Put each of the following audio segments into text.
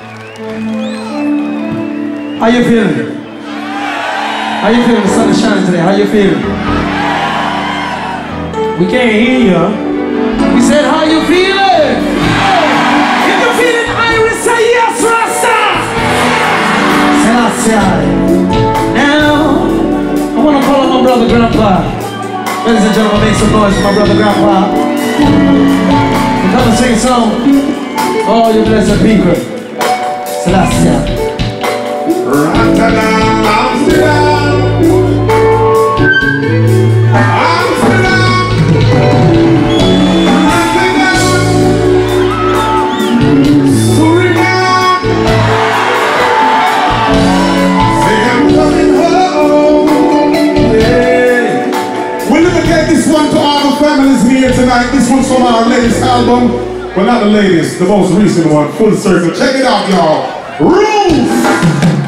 How you feeling? How you feeling? The sun is shining today. How you feeling? We can't hear you. We said, how you feeling? If you feeling irie, say yes, Rasta. Selassie. Now, I want to call on my brother Gramps. Ladies and gentlemen, make some noise for my brother Gramps. Come and sing a song all you blessed people. This one to all the families here tonight. This one's from our latest album. Well, not the latest, the most recent one, Full Circle. Check it out, y'all. Rules!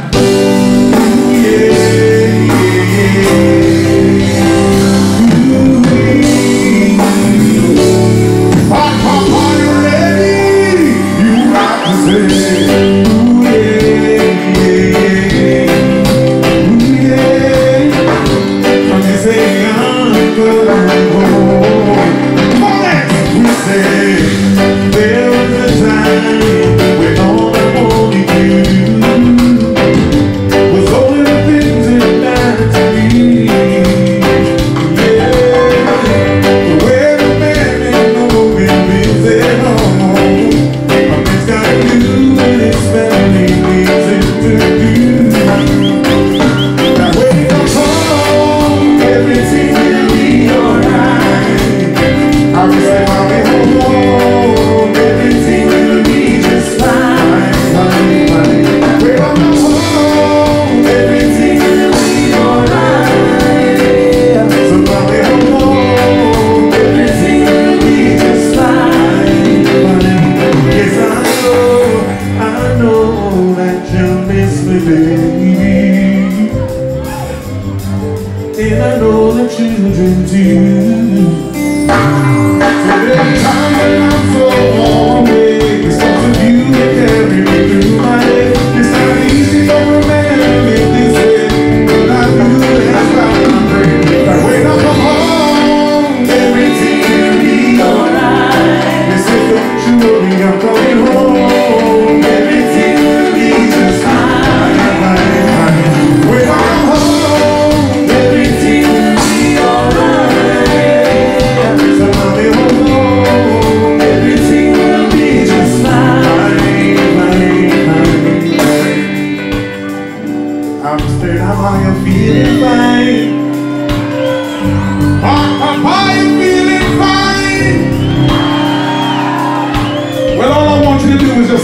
Know the children do. Every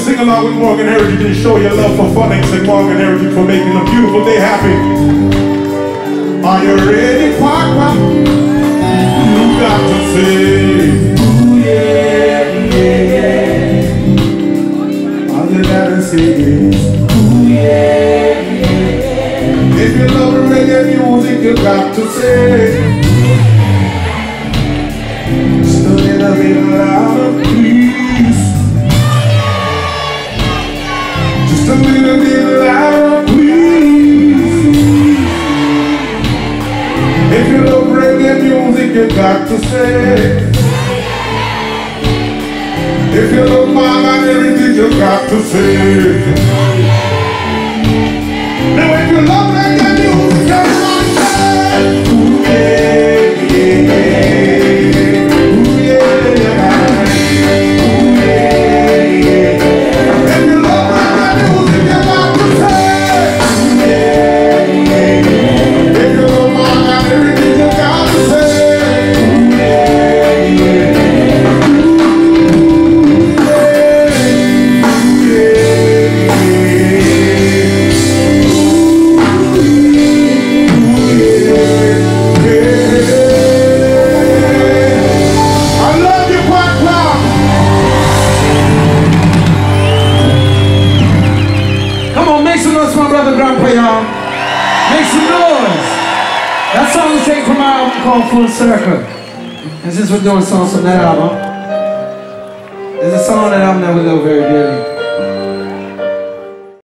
sing along with Morgan Heritage and show your love for FunX and Morgan Heritage for making a beautiful day happy. Are you ready, Papa? You got to say, ooh yeah, yeah, yeah. All you gotta say is, ooh yeah, yeah. If you love reggae music, you got to say, just a little bit you got to say. If you love mama everything, you got to say. Now if you love reggae called Full Circle. And since we're doing songs from that album, there's a song on that that we love very dearly.